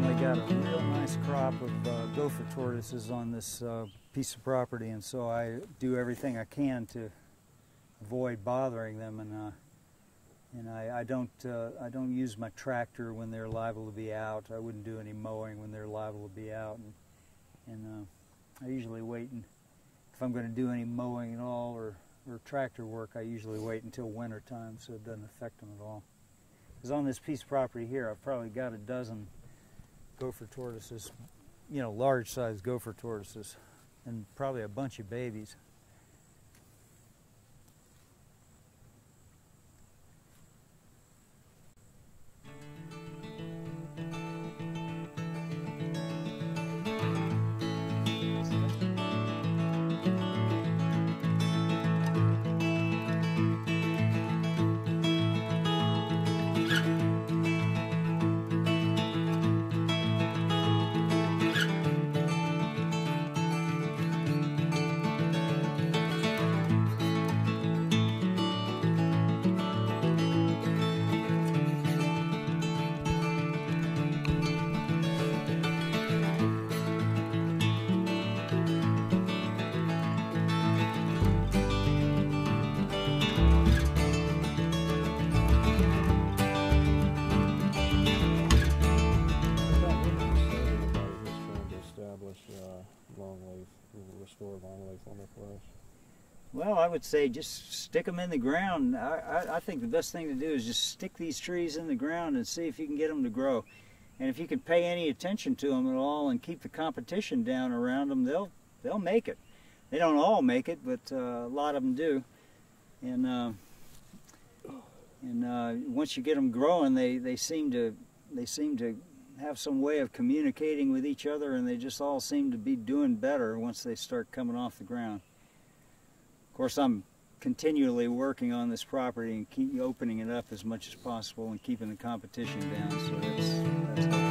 finally got a real nice crop of uh, gopher tortoises on this uh, piece of property, and so I do everything I can to avoid bothering them. And uh, and I, I don't uh, I don't use my tractor when they're liable to be out. I wouldn't do any mowing when they're liable to be out, and and uh, I usually wait and if I'm going to do any mowing at all or or tractor work, I usually wait until winter time so it doesn't affect them at all. Because on this piece of property here, I've probably got a dozen gopher tortoises, you know, large sized gopher tortoises, and probably a bunch of babies. Well, I would say just stick them in the ground. I, I, I, think the best thing to do is just stick these trees in the ground and see if you can get them to grow. And if you can pay any attention to them at all and keep the competition down around them, they'll they'll make it. They don't all make it, but uh, a lot of them do. And uh, and uh, once you get them growing, they, they seem to they seem to have some way of communicating with each other, and they just all seem to be doing better once they start coming off the ground. Of course, I'm continually working on this property and keep opening it up as much as possible and keeping the competition down. So that's, that's